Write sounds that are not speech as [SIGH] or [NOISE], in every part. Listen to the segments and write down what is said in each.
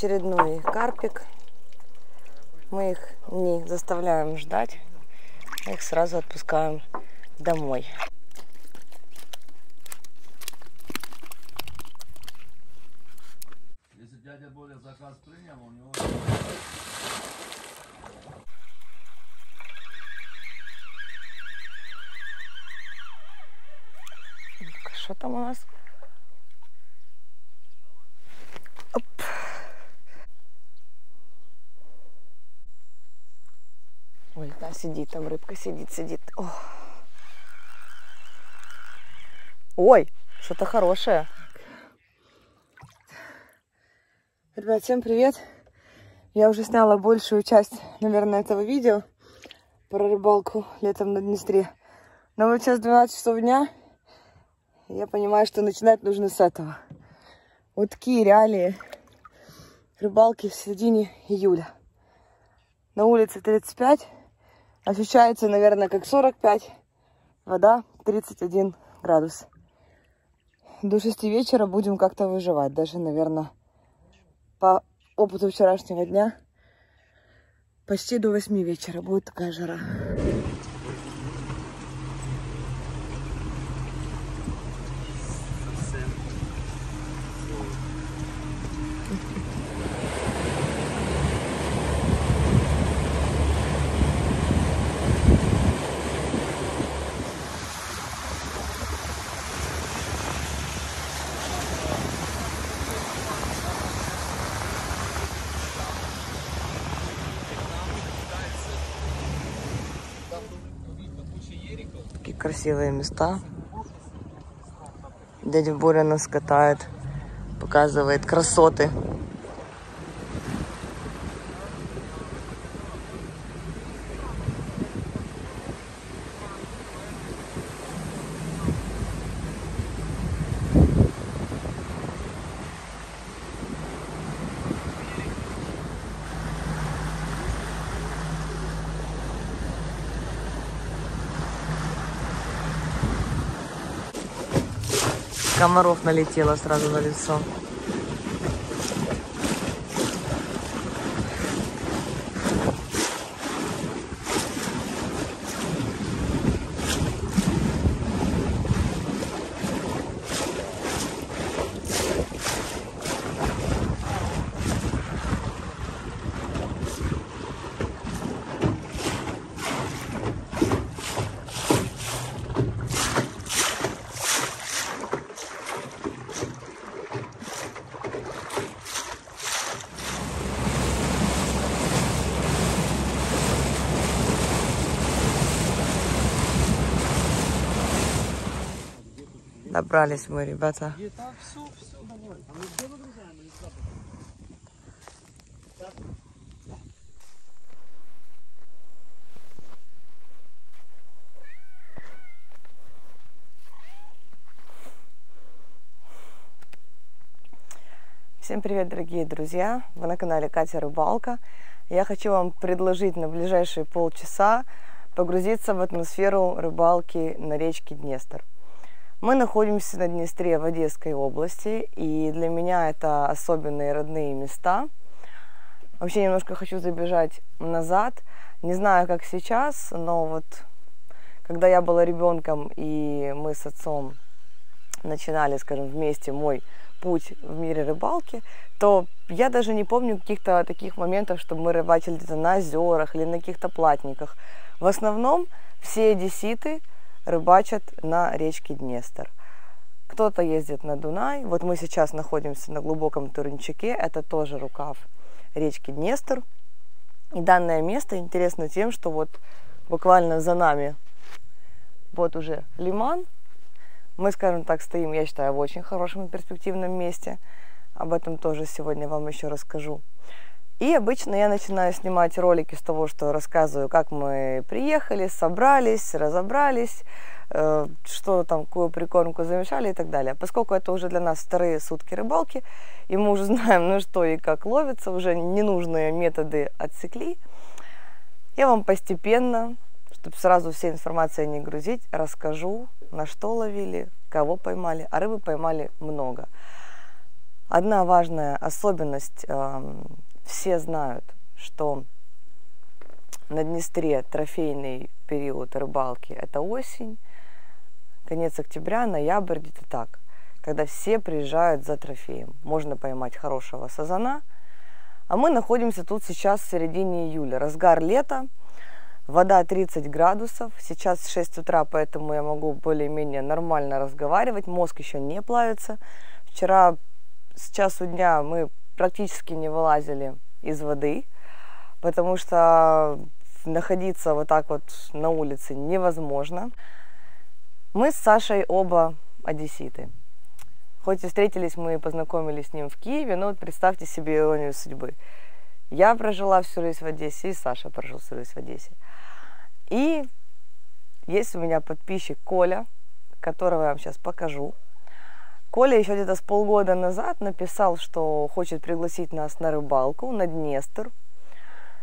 очередной карпик. Мы их не заставляем ждать, мы их сразу отпускаем домой. Если дядя Боря заказ принял, у него... Так, Что там у нас? Оп. Сидит там рыбка, сидит, сидит. О. Ой, что-то хорошее. Ребят, всем привет. Я уже сняла большую часть, наверное, этого видео про рыбалку летом на Днестре. Но вот сейчас 12 часов дня, я понимаю, что начинать нужно с этого. Вот такие реалии рыбалки в середине июля. На улице 35, ощущается, наверное, как 45, вода 31 градус. До 6 вечера будем как-то выживать, даже, наверное, по опыту вчерашнего дня почти до 8 вечера будет такая жара. Такие красивые места. Дядя Боря нас катает, показывает красоты. Комаров налетело сразу на лицо. Добрались мы, ребята. Всем привет, дорогие друзья! Вы на канале Катя Рыбалка. Я хочу вам предложить на ближайшие полчаса погрузиться в атмосферу рыбалки на речке Днестр. Мы находимся на Днестре в Одесской области, и для меня это особенные родные места. Вообще немножко хочу забежать назад. Не знаю, как сейчас, но вот когда я была ребенком, и мы с отцом начинали, скажем, вместе мой путь в мире рыбалки, то я даже не помню каких-то таких моментов, чтобы мы рыбачили где-то на озерах или на каких-то платниках. В основном все одесситы рыбачат на речке Днестр. Кто-то ездит на Дунай. Вот мы сейчас находимся на глубоком Турнчаке. Это тоже рукав речки Днестр. И данное место интересно тем, что вот буквально за нами вот уже лиман. Мы, скажем так, стоим, я считаю, в очень хорошем перспективном месте. Об этом тоже сегодня вам еще расскажу. И обычно я начинаю снимать ролики с того, что рассказываю, как мы приехали, собрались, разобрались, э, что там, какую прикормку замешали и так далее. Поскольку это уже для нас вторые сутки рыбалки, и мы уже [LAUGHS] знаем, ну что и как ловится, уже ненужные методы отсекли, я вам постепенно, чтобы сразу все информации не грузить, расскажу, на что ловили, кого поймали, а рыбы поймали много. Одна важная особенность, эм, все знают, что на Днестре трофейный период рыбалки – это осень, конец октября, ноябрь, где-то так, когда все приезжают за трофеем. Можно поймать хорошего сазана, а мы находимся тут сейчас в середине июля, разгар лета, вода 30 градусов, сейчас 6 утра, поэтому я могу более-менее нормально разговаривать, мозг еще не плавится. Вчера с часу дня мы практически не вылазили из воды, потому что находиться вот так вот на улице невозможно. Мы с Сашей оба одесситы. Хоть и встретились мы и познакомились с ним в Киеве, но вот представьте себе иронию судьбы. Я прожила всю жизнь в Одессе, и Саша прожил всю жизнь в Одессе. И есть у меня подписчик Коля, которого я вам сейчас покажу. Коля еще где-то с полгода назад написал, что хочет пригласить нас на рыбалку, на Днестр.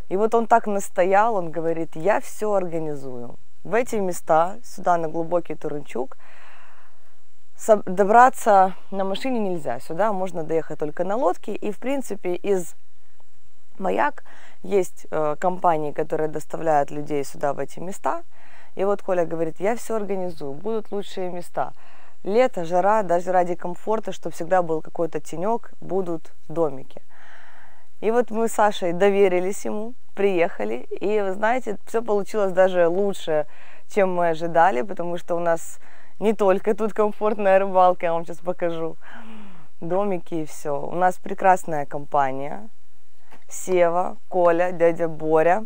И вот он так настоял, он говорит, я все организую. В эти места, сюда на глубокий Турунчук, добраться на машине нельзя. Сюда можно доехать только на лодке. И, в принципе, из Маяк есть э, компании, которые доставляют людей сюда, в эти места. И вот Коля говорит, я все организую, будут лучшие места. Лето, жара, даже ради комфорта, чтобы всегда был какой-то тенек, будут домики. И вот мы с Сашей доверились ему, приехали, и вы знаете, все получилось даже лучше, чем мы ожидали, потому что у нас не только тут комфортная рыбалка, я вам сейчас покажу, домики и все. У нас прекрасная компания, Сева, Коля, дядя Боря,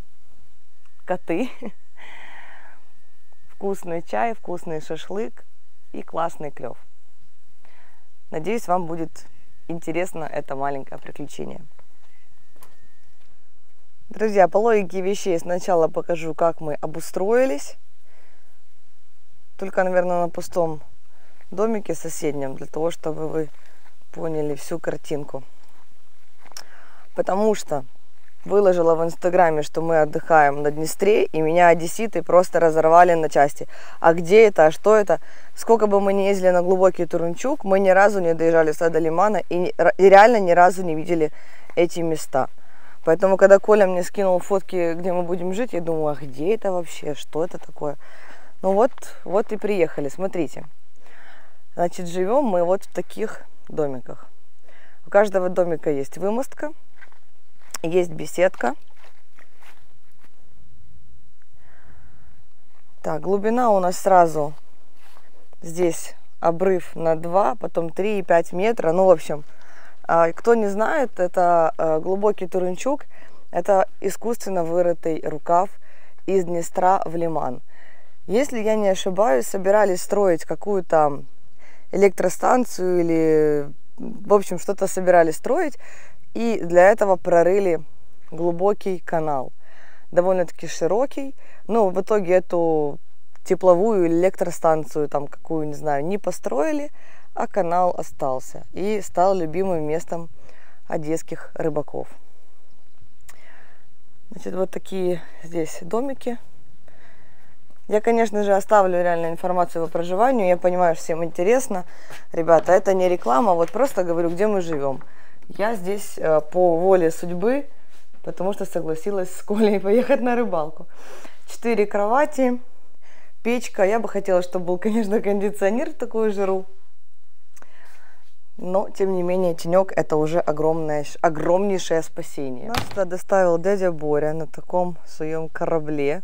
коты, [LAUGHS] вкусный чай, вкусный шашлык и классный клев. Надеюсь, вам будет интересно это маленькое приключение. Друзья, по логике вещей сначала покажу, как мы обустроились. Только, наверное, на пустом домике соседнем, для того, чтобы вы поняли всю картинку. Потому что выложила в инстаграме, что мы отдыхаем на Днестре, и меня одесситы просто разорвали на части. А где это, а что это? Сколько бы мы ни ездили на глубокий Турунчук, мы ни разу не доезжали до Лимана и, и реально ни разу не видели эти места. Поэтому, когда Коля мне скинул фотки, где мы будем жить, я думаю, а где это вообще, что это такое? Ну вот, вот и приехали, смотрите. Значит, живем мы вот в таких домиках. У каждого домика есть вымостка, есть беседка. Так, глубина у нас сразу здесь обрыв на 2, потом 3 и 5 метра. Ну, в общем, а, кто не знает, это а, глубокий Турунчук. Это искусственно вырытый рукав из Днестра в Лиман. Если я не ошибаюсь, собирались строить какую-то электростанцию или, в общем, что-то собирались строить, и для этого прорыли глубокий канал, довольно-таки широкий, но в итоге эту тепловую электростанцию, там какую, не знаю, не построили, а канал остался и стал любимым местом одесских рыбаков. Значит, вот такие здесь домики. Я, конечно же, оставлю реально информацию по проживанию. Я понимаю, всем интересно. Ребята, это не реклама, вот просто говорю, где мы живем. Я здесь э, по воле судьбы, потому что согласилась с Колей [LAUGHS] поехать на рыбалку. Четыре кровати, печка. Я бы хотела, чтобы был, конечно, кондиционер в такую жару. Но, тем не менее, тенек это уже огромное, огромнейшее спасение. Нас сюда доставил дядя Боря на таком своем корабле.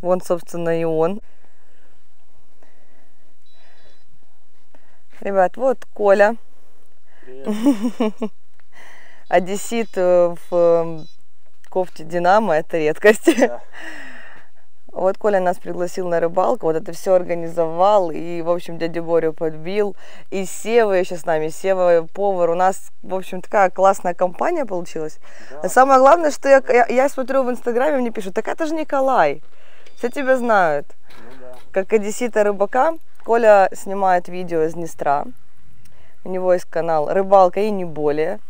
Вон, собственно, и он. Ребят, вот Коля. [LAUGHS] Одессит э, в эм, кофте Динамо – это редкость. Да. [LAUGHS] Вот Коля нас пригласил на рыбалку, вот это все организовал, и, в общем, дядя Борю подбил, и Сева еще с нами, Сева повар. У нас, в общем, такая классная компания получилась. Да. А самое главное, что я, я, я смотрю в Инстаграме, мне пишут, так это же Николай, все тебя знают. Ну, да. Как одессита рыбака, Коля снимает видео из Днестра, у него есть канал «Рыбалка и не более».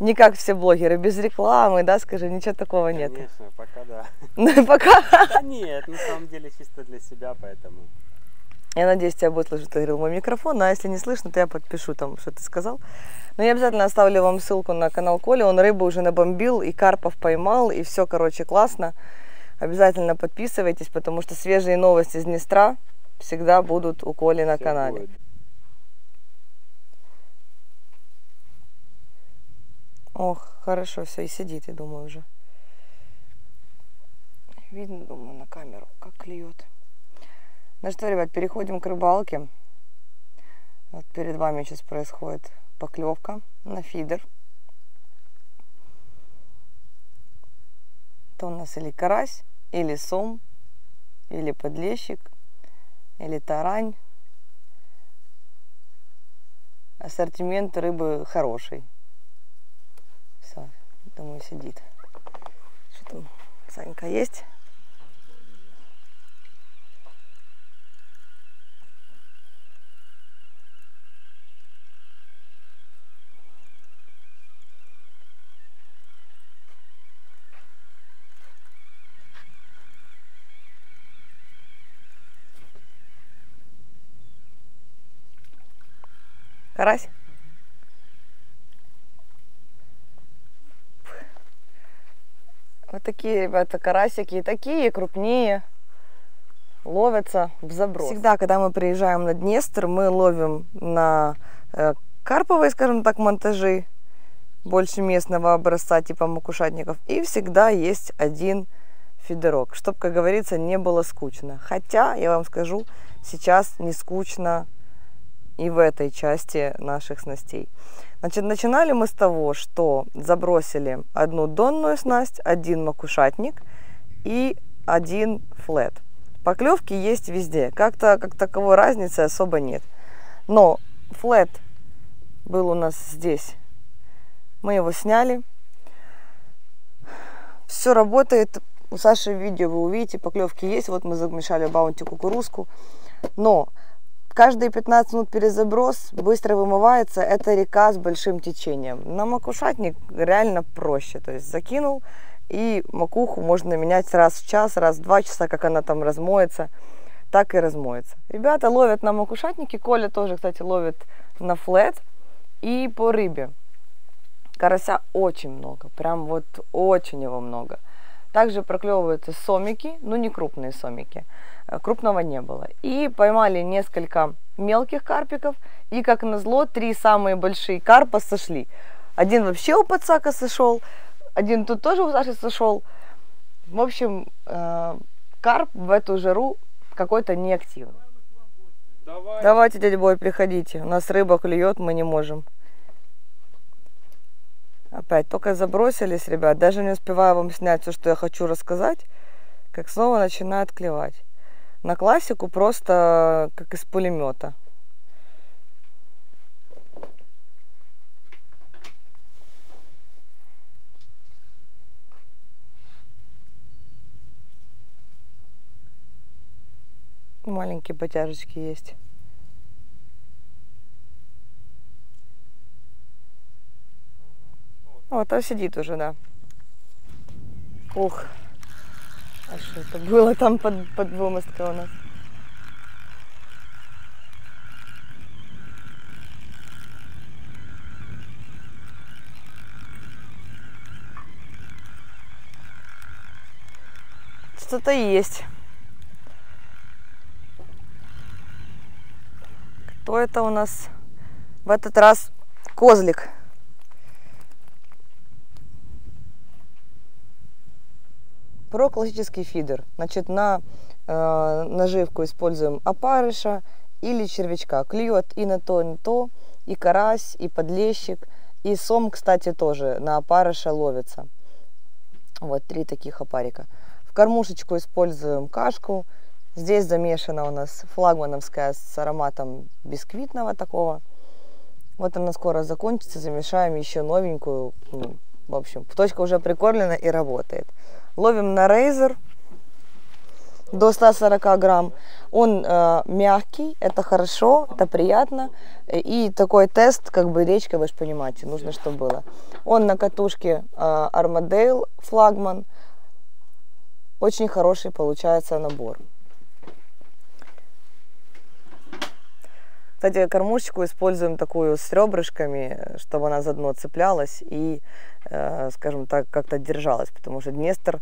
Не как все блогеры, без рекламы, да, скажи, ничего такого нет. Конечно, пока да. [LAUGHS] Ну, пока? Да нет, на самом деле чисто для себя, поэтому. Я надеюсь, тебя будет слышно, ты говорил, мой микрофон, а если не слышно, то я подпишу там, что ты сказал. Но я обязательно оставлю вам ссылку на канал Коли, он рыбу уже набомбил, и карпов поймал, и все, короче, классно. Обязательно подписывайтесь, потому что свежие новости из Днестра всегда будут у Коли на канале. Ох, хорошо, все, и сидит, я думаю, уже. Видно, думаю, на камеру, как клюет. Ну что, ребят, переходим к рыбалке. Вот перед вами сейчас происходит поклевка на фидер. Это у нас или карась, или сом, или подлещик, или тарань. Ассортимент рыбы хороший. Все, думаю, сидит. Что там, Санька есть? Карась? Вот такие, ребята, карасики. И такие, крупнее. Ловятся в заброс. Всегда, когда мы приезжаем на Днестр, мы ловим на э, карповые, скажем так, монтажи. Больше местного образца, типа макушатников. И всегда есть один фидерок, чтобы, как говорится, не было скучно. Хотя, я вам скажу, сейчас не скучно и в этой части наших снастей. Значит, начинали мы с того, что забросили одну донную снасть, один макушатник и один флет. Поклевки есть везде. Как-то как таковой разницы особо нет. Но флет был у нас здесь. Мы его сняли. Все работает. У Саши видео вы увидите, поклевки есть. Вот мы замешали баунти кукурузку. Но Каждые 15 минут перезаброс, быстро вымывается, это река с большим течением. На макушатник реально проще, то есть закинул, и макуху можно менять раз в час, раз в два часа, как она там размоется, так и размоется. Ребята ловят на макушатнике, Коля тоже, кстати, ловит на флет и по рыбе. Карася очень много, прям вот очень его много. Также проклевываются сомики, но не крупные сомики. Э, крупного не было. И поймали несколько мелких карпиков, и, как назло, три самые большие карпа сошли. Один вообще у подсака сошел, один тут тоже у Саши сошел. В общем, э, карп в эту жару какой-то неактивный. Давай. Давайте, дядя Бой, приходите. У нас рыба клюет, мы не можем. Опять только забросились, ребят. Даже не успеваю вам снять все, что я хочу рассказать, как снова начинает клевать на классику просто как из пулемета. Маленькие потяжечки есть. Вот, а сидит уже, да. Ух. А что это было там под, под вымосткой у нас? Что-то есть. Кто это у нас? В этот раз козлик. Про классический фидер. Значит, на э, наживку используем опарыша или червячка. Клюет и на то, и на то, и карась, и подлещик, и сом, кстати, тоже на опарыша ловится. Вот три таких опарика. В кормушечку используем кашку. Здесь замешана у нас флагмановская с ароматом бисквитного такого. Вот она скоро закончится, замешаем еще новенькую. Ну, в общем, точка уже прикормлена и работает. Ловим на рейзер до 140 грамм. Он э, мягкий, это хорошо, это приятно. И такой тест, как бы речка, вы же понимаете, нужно, чтобы было. Он на катушке э, флагман. Очень хороший получается набор. Кстати, кормушечку используем такую с ребрышками, чтобы она за дно цеплялась и, э, скажем так, как-то держалась, потому что Днестр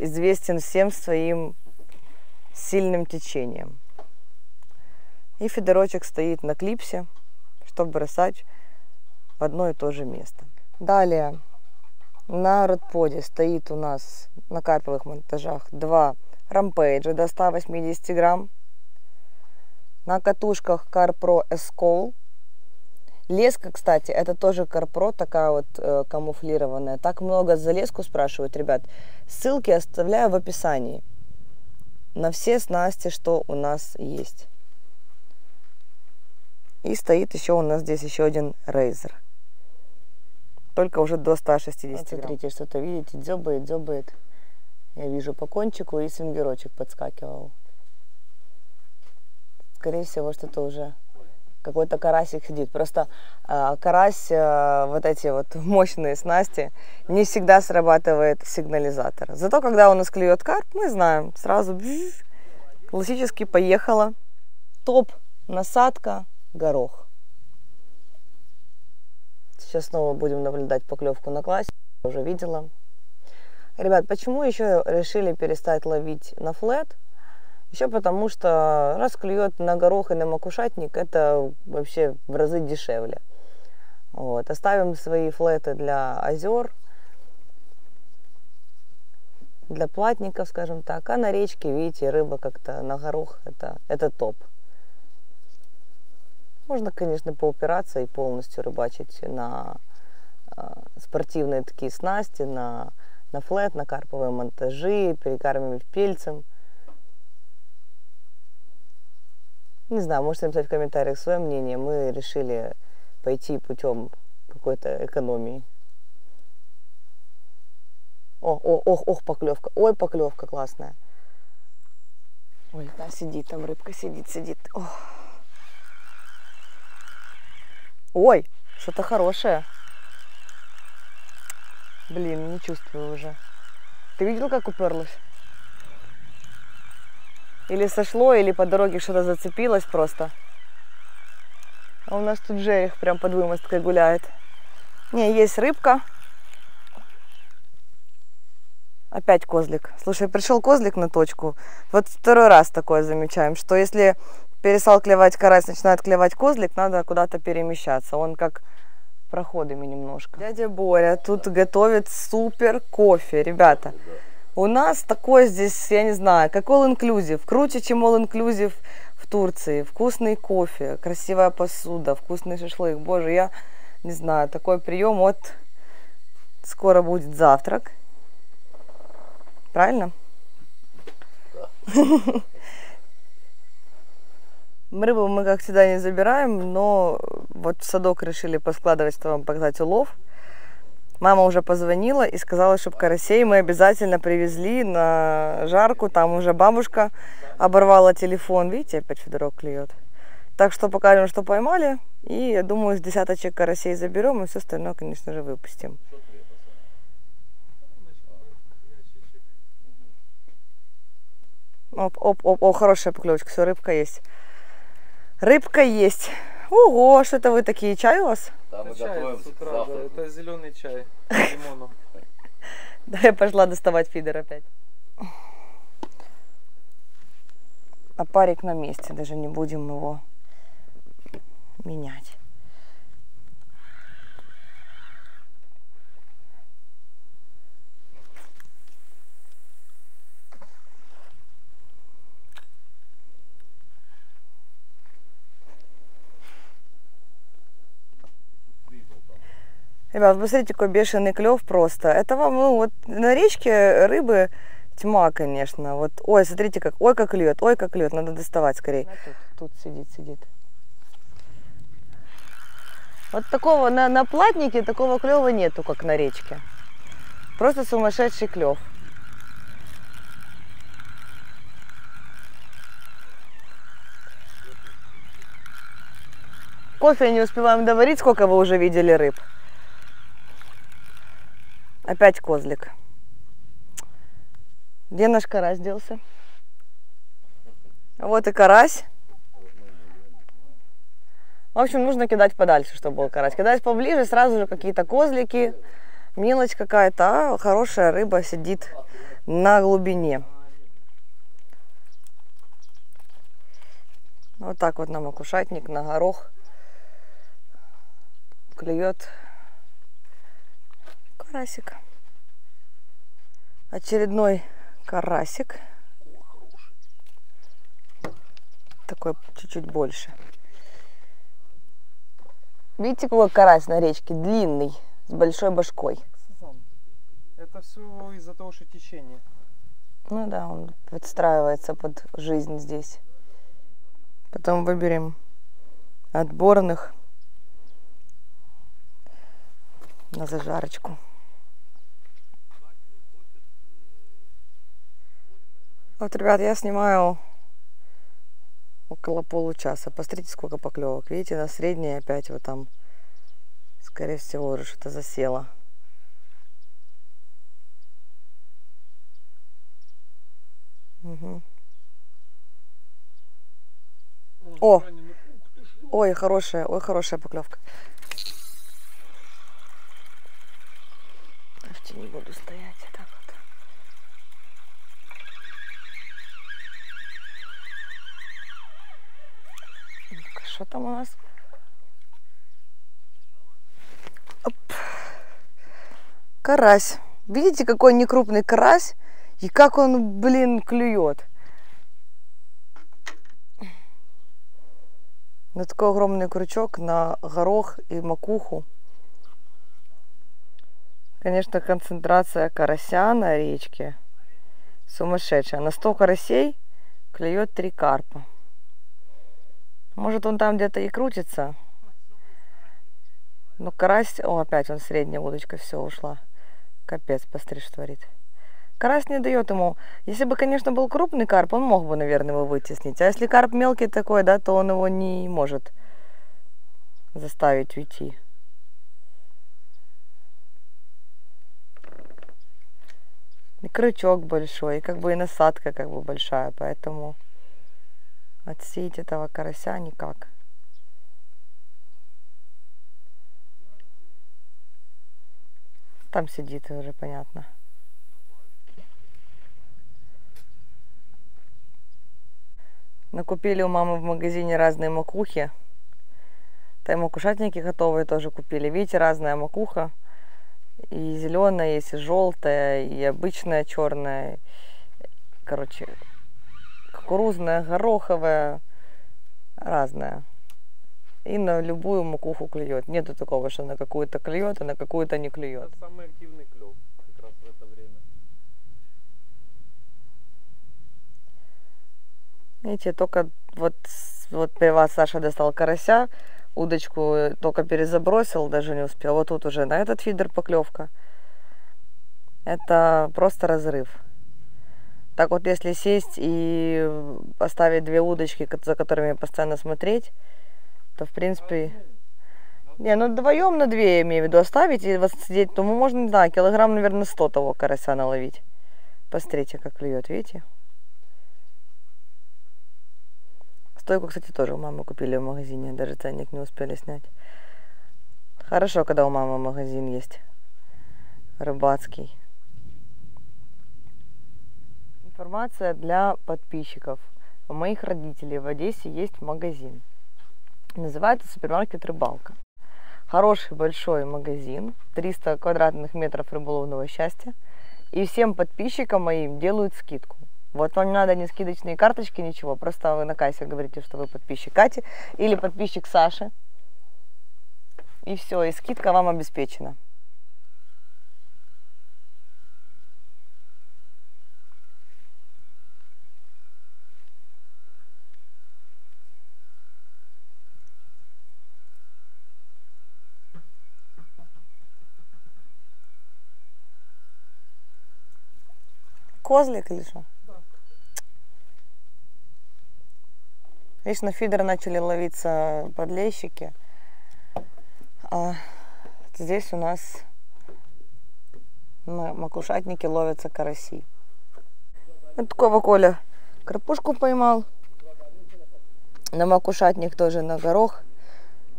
известен всем своим сильным течением. И фидерочек стоит на клипсе, чтобы бросать в одно и то же место. Далее на родподе стоит у нас на карповых монтажах два рампейджа до 180 грамм. На катушках CarPro Escol. Леска, кстати, это тоже CarPro, такая вот э, камуфлированная. Так много за леску спрашивают, ребят. Ссылки оставляю в описании на все снасти, что у нас есть. И стоит еще у нас здесь еще один Razer только уже до 160 вот Смотрите, что-то видите, дзёбает, дзёбает. Я вижу по кончику и свингерочек подскакивал. Скорее всего, что-то уже какой-то карасик сидит. Просто э, карась, э, вот эти вот [LAUGHS] мощные снасти, не всегда срабатывает сигнализатор. Зато когда у нас клюет карп, мы знаем, сразу бзз, классически поехала. Топ, насадка, горох. Сейчас снова будем наблюдать поклевку на классе. Уже видела. Ребят, почему еще решили перестать ловить на флет? Еще потому, что раз клюет на горох и на макушатник, это вообще в разы дешевле. Вот. Оставим свои флеты для озер, для платников, скажем так. А на речке, видите, рыба как-то на горох, это, это топ. Можно, конечно, поупираться и полностью рыбачить на э, спортивные такие снасти, на, на флет, на карповые монтажи, перекармливать пельцем. Не знаю, можете написать в комментариях свое мнение. Мы решили пойти путем какой-то экономии. О, о, ох, ох, поклевка. Ой, поклевка классная. Ой, да, сидит там рыбка, сидит, сидит. Ох. Ой, что-то хорошее. Блин, не чувствую уже. Ты видел, как уперлась? Или сошло, или по дороге что-то зацепилось просто. А у нас тут жерех прям под вымосткой гуляет. Не, есть рыбка. Опять козлик. Слушай, пришел козлик на точку. Вот второй раз такое замечаем, что если перестал клевать карась, начинает клевать козлик, надо куда-то перемещаться. Он как проходами немножко. Дядя Боря тут готовит супер кофе, ребята. У нас такой здесь, я не знаю, как all inclusive, круче, чем all inclusive в Турции. Вкусный кофе, красивая посуда, вкусный шашлык. Боже, я не знаю, такой прием. Вот скоро будет завтрак. Правильно? Да. [LAUGHS] Рыбу мы, как всегда, не забираем, но вот в садок решили поскладывать, чтобы вам показать улов. Мама уже позвонила и сказала, чтобы карасей мы обязательно привезли на жарку. Там уже бабушка оборвала телефон. Видите, опять федорок клюет. Так что покажем, что поймали. И я думаю, с десяточек карасей заберем и все остальное, конечно же, выпустим. Оп, оп, оп, о, хорошая поклевочка, все, рыбка есть. Рыбка есть. Ого, что это вы такие, чай у вас? Да, мы чай готовим с утра, завтра. да, это зеленый чай с [LAUGHS] лимоном. Да, я пошла доставать фидер опять. А парик на месте, даже не будем его менять. Ребят, посмотрите, какой бешеный клев просто. Это вам, ну, вот на речке рыбы тьма, конечно. Вот, ой, смотрите, как, ой, как клюет, ой, как клюет, надо доставать скорее. Тут, тут сидит, сидит. Вот такого, на, на платнике такого клева нету, как на речке. Просто сумасшедший клев. Кофе не успеваем доварить, сколько вы уже видели рыб. Опять козлик. Где наш карась делся? Вот и карась. В общем, нужно кидать подальше, чтобы был карась. Кидать поближе, сразу же какие-то козлики, мелочь какая-то, а хорошая рыба сидит на глубине. Вот так вот на макушатник, на горох клюет карасик. Очередной карасик. Такой чуть-чуть больше. Видите, какой карась на речке? Длинный, с большой башкой. Это все из-за того, что течение. Ну да, он подстраивается под жизнь здесь. Потом выберем отборных на зажарочку. Вот, ребят, я снимаю около получаса. Посмотрите, сколько поклевок. Видите, на средней опять вот там, скорее всего, уже что-то засело. Угу. О! Ой, хорошая, ой, хорошая поклевка. В тени буду стоять. Так вот. Что там у нас? Оп. Карась. Видите, какой некрупный карась? И как он, блин, клюет. На такой огромный крючок на горох и макуху. Конечно, концентрация карася на речке сумасшедшая. На 100 карасей клюет 3 карпа. Может, он там где-то и крутится. Но карась... О, опять он средняя удочка, все, ушла. Капец, посмотри, что творит. Карась не дает ему. Если бы, конечно, был крупный карп, он мог бы, наверное, его вытеснить. А если карп мелкий такой, да, то он его не может заставить уйти. И крючок большой, и как бы и насадка как бы большая, поэтому отсеять этого карася никак. Там сидит уже понятно. Накупили у мамы в магазине разные макухи. Там макушатники готовые тоже купили. Видите, разная макуха. И зеленая есть, и желтая, и обычная черная. Короче, кукурузная, гороховая, разная. И на любую макуху клюет. Нету такого, что на какую-то клюет, а на какую-то не клюет. Это самый активный клев как раз в это время. Видите, только вот, вот при вас Саша достал карася, удочку только перезабросил, даже не успел. Вот тут уже на этот фидер поклевка. Это просто разрыв. Так вот, если сесть и поставить две удочки, за которыми постоянно смотреть, то в принципе... Не, ну вдвоем на две, я имею в виду, оставить и вот сидеть, то можно, да, килограмм, наверное, 100 того карася наловить. Посмотрите, как клюет, видите? Стойку, кстати, тоже у мамы купили в магазине, даже ценник не успели снять. Хорошо, когда у мамы магазин есть рыбацкий. Информация для подписчиков. У моих родителей в Одессе есть магазин. Называется супермаркет «Рыбалка». Хороший большой магазин, 300 квадратных метров рыболовного счастья. И всем подписчикам моим делают скидку. Вот вам не надо ни скидочные карточки, ничего. Просто вы на кассе говорите, что вы подписчик Кати или подписчик Саши. И все, и скидка вам обеспечена. Козлик или что? Видишь, на фидер начали ловиться подлещики. А здесь у нас на макушатнике ловятся караси. Вот такого Коля карпушку поймал. На макушатник тоже на горох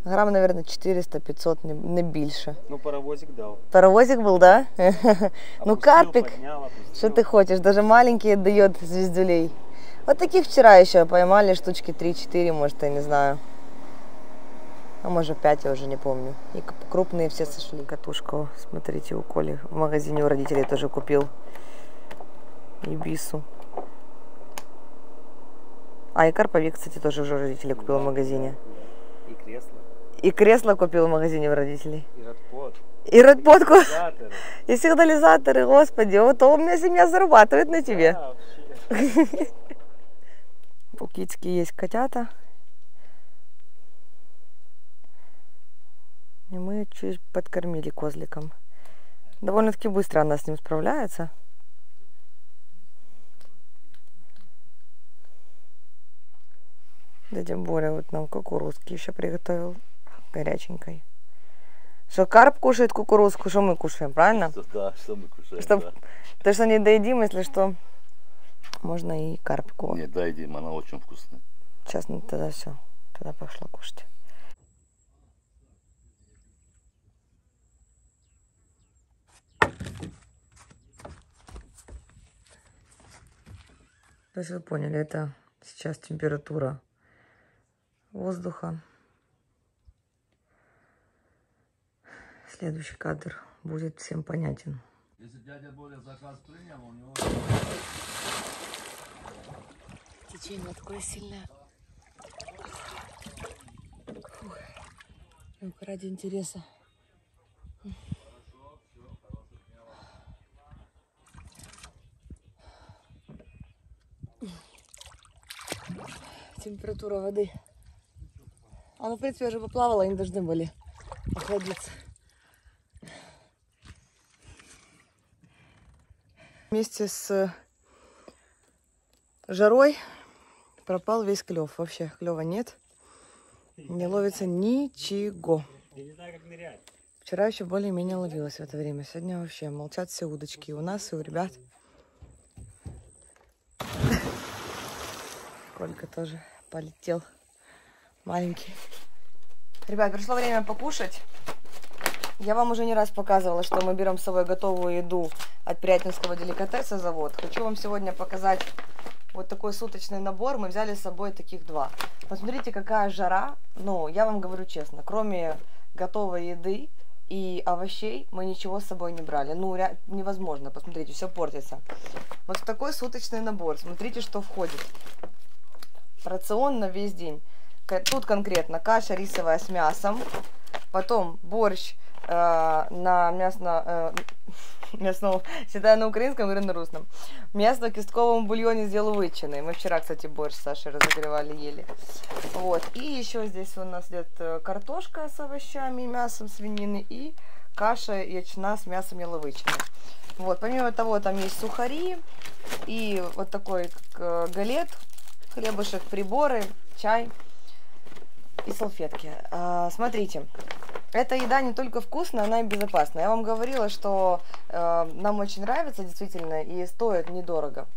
Грам, наверное, 400-500, не, не більше. Ну, паровозик дал. Паровозик был, да? [LAUGHS] Ну, Опустил, карпик. поднял. Что ты хочешь? Даже маленький дает звездюлей. Вот таких вчера еще поймали, штучки 3-4, может, я не знаю. А может 5, я уже не помню. И крупные все сошли. Катушку, смотрите, у Коли в магазине у родителей тоже купил. Ибису. А, и карповик, кстати, тоже уже у родителей купил в магазине. И кресло, купил в магазине у родителей. и радпод, И редподку, затеры. [LAUGHS] и сигнализаторы, господи, вот у меня семья зарабатывает на тебе. [LAUGHS] У Кицки есть котята. И мы чуть подкормили козликом. Довольно-таки быстро она с ним справляется. Дядя Боря вот нам кукурузки еще приготовил горяченькой. Что карп кушает кукурузку, что мы кушаем, правильно? Что, да, что мы кушаем, Чтоб- да. То, что не доедим, если что, можно и карпику. Не, дай, Дим, она очень вкусная. Сейчас ну, тогда все. Тогда пошла кушать. То есть вы поняли, это сейчас температура воздуха. Следующий кадр будет всем понятен. Если дядя Боря заказ принял, у него Течение такое сильное. Только ради интереса. Температура воды. А ну, в принципе, уже поплавала, они должны были охладиться. Вместе с жарой пропал весь клев. Вообще клева нет. Не ловится ничего. Вчера еще более-менее ловилось в это время. Сегодня вообще молчат все удочки. У нас, и у ребят. Колька тоже полетел. Маленький. Ребят, пришло время покушать. Я вам уже не раз показывала, что мы берем с собой готовую еду от Пирятинского деликатеса завод. Хочу вам сегодня показать вот такой суточный набор. Мы взяли с собой таких два. Посмотрите, какая жара. Ну, я вам говорю честно, кроме готовой еды и овощей мы ничего с собой не брали. Ну, невозможно, посмотрите, все портится. Вот такой суточный набор, смотрите, что входит. Рацион на весь день. Тут конкретно каша рисовая с мясом, потом борщ э, на мясно, э, [LAUGHS] мясном, считаю на украинском, говорю на русском. Мясо в кистковом бульоне с яловичиной. Мы вчера, кстати, борщ с Сашей разогревали, ели. Вот. И еще здесь у нас идет э, картошка с овощами мясом свинины и каша ячна с мясом яловичины. Вот. Помимо того, там есть сухари и вот такой э, галет, хлебушек, приборы, чай и салфетки. А, смотрите, эта еда не только вкусная, она и безопасная. Я вам говорила, что э, нам очень нравится действительно и стоит недорого.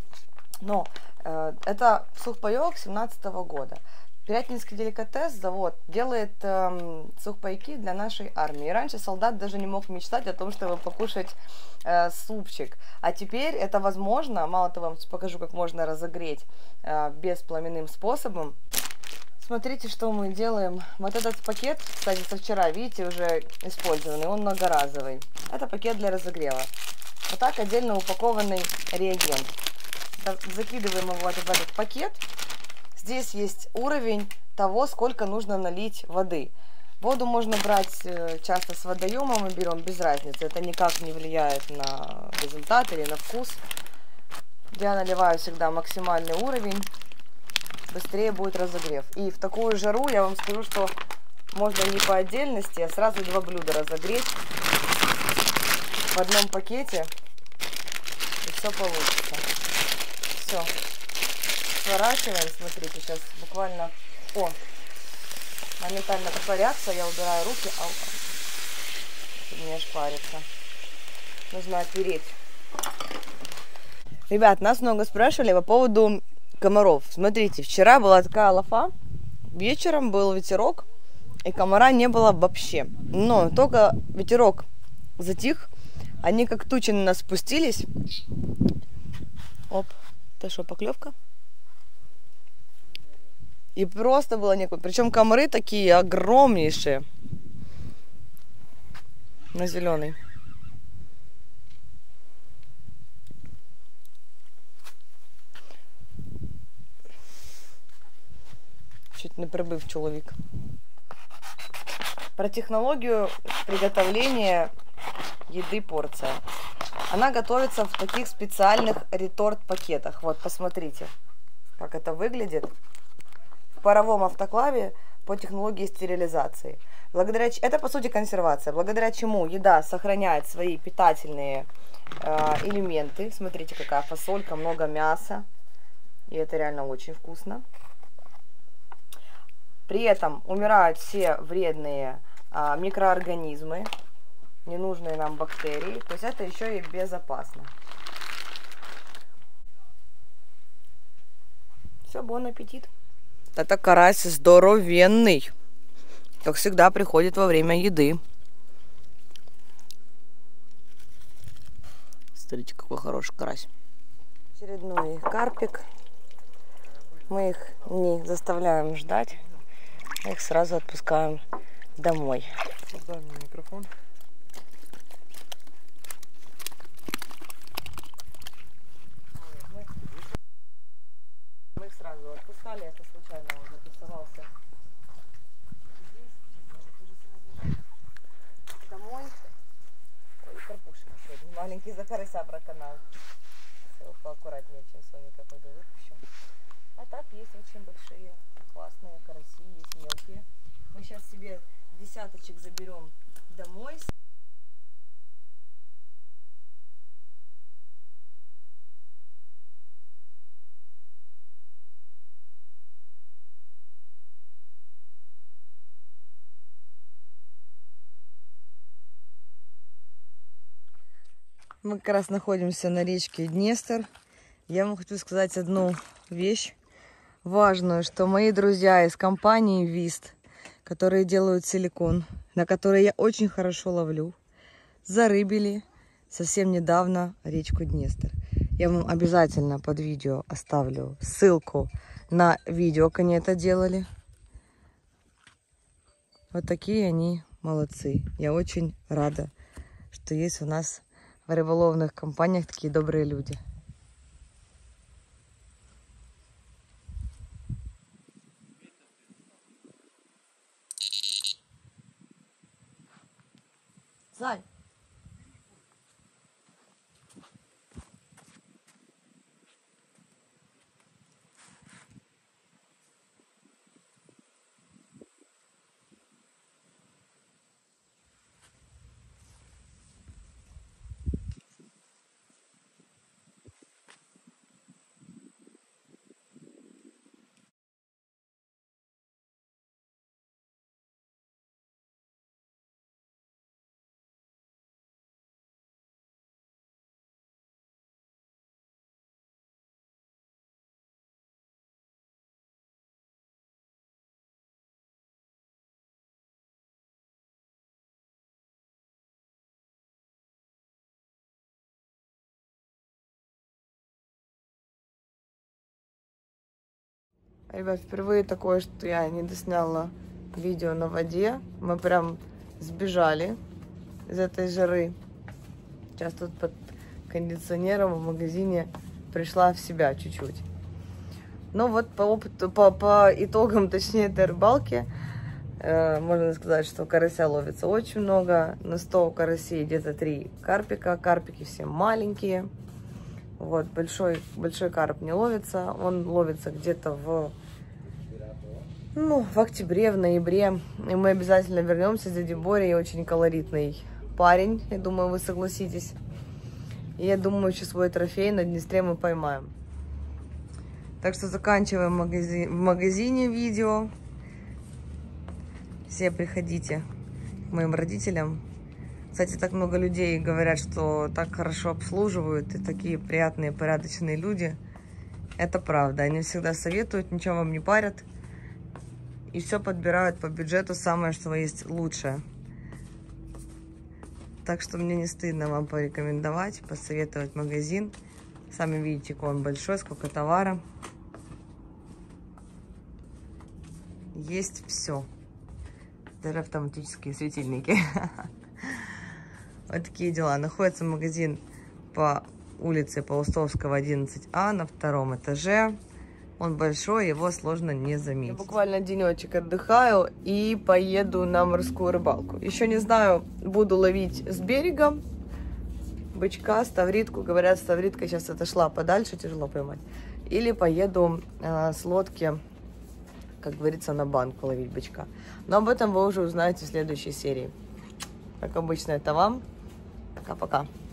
Но э, это сухпайок 17 года. Пирятинский деликатес завод делает эм, сухпайки для нашей армии. Раньше солдат даже не мог мечтать о том, чтобы покушать э, супчик. А теперь это возможно. Мало того, вам покажу, как можно разогреть э, беспламенным способом. Смотрите, что мы делаем. Вот этот пакет, кстати, со вчера, видите, уже использованный, он многоразовый. Это пакет для разогрева. Вот так отдельно упакованный реагент. Закидываем его в этот пакет. Здесь есть уровень того, сколько нужно налить воды. Воду можно брать э, часто с водоемом, мы берем без разницы. Это никак не влияет на результат или на вкус. Я наливаю всегда максимальный уровень быстрее будет разогрев. И в такую жару я вам скажу, что можно не по отдельности, а сразу два блюда разогреть в одном пакете. И все получится. Все. Сворачиваем, смотрите, сейчас буквально... О, моментально такая я убираю руки, ау, ау. Чтобы не шпариться. Нужно опереть. Ребят, нас много спрашивали по поводу комаров. Смотрите, вчера была такая лафа, вечером был ветерок, и комара не было вообще. Но только ветерок затих, они как тучи на нас спустились. Оп, это что, поклевка? И просто было некуда. Причем комары такие огромнейшие. На зеленый. Чуть не прибив чоловік. Про технологию приготовления еды порция. Она готовится в таких специальных реторт-пакетах. Вот, посмотрите, как это выглядит. В паровом автоклаве по технологии стерилизации. Благодаря, это, по сути, консервация, благодаря чему еда сохраняет свои питательные э, элементы. Смотрите, какая фасолька, много мяса. И это реально очень вкусно. При этом умирают все вредные а, микроорганизмы, ненужные нам бактерии. То есть это еще и безопасно. Все, бон аппетит. Это карась здоровенный. Как всегда, приходит во время еды. Смотрите, какой хороший карась. Очередной карпик. Мы их не заставляем ждать. Их сразу отпускаем домой. Дай мне микрофон. Мы их сразу отпускали, это случайно он записывался домой. Ой, карпушина сегодня. Маленький за карася проканал. Все, поаккуратнее, чем Соника пойду выпущу. А так есть очень большие, классные караси, есть мелкие. Мы сейчас себе десяточек заберем домой. Мы как раз находимся на речке Днестр. Я вам хочу сказать одну вещь важную, что мои друзья из компании Вист, которые делают силикон, на который я очень хорошо ловлю, зарыбили совсем недавно речку Днестр. Я вам обязательно под видео оставлю ссылку на видео, как они это делали. Вот такие они молодцы. Я очень рада, что есть у нас в рыболовных компаниях такие добрые люди. Zay. Ребят, впервые такое, что я не досняла видео на воде. Мы прям сбежали из этой жары. Сейчас тут под кондиционером в магазине пришла в себя чуть-чуть. Но вот по опыту, по, по итогам, [LAUGHS] точнее, этой рыбалки, э, можно сказать, что карася ловится очень много. На 100 карасей где-то 3 карпика. Карпики все маленькие. Вот, большой, большой карп не ловится. Он ловится где-то в, ну, в октябре, в ноябре. И мы обязательно вернемся. Дядя Боря очень колоритный парень. Я думаю, вы согласитесь. И я думаю, еще свой трофей на Днестре мы поймаем. Так что заканчиваем магази- в магазине видео. Все приходите к моим родителям. Кстати, так много людей говорят, что так хорошо обслуживают и такие приятные, порядочные люди. Это правда. Они всегда советуют, ничего вам не парят. И все подбирают по бюджету самое, что есть лучшее. Так что мне не стыдно вам порекомендовать, посоветовать магазин. Сами видите, какой он большой, сколько товара. Есть все. Даже автоматические светильники. [LAUGHS] Вот такие дела. Находится магазин по улице Паустовского, 11А, на втором этаже. Он большой, его сложно не заметить. Я буквально денечек отдыхаю и поеду на морскую рыбалку. Еще не знаю, буду ловить с берега бычка, ставритку. Говорят, ставритка сейчас отошла подальше, тяжело поймать. Или поеду э, с лодки, как говорится, на банку ловить бычка. Но об этом вы уже узнаете в следующей серии. Как обычно, это вам. Пока-пока.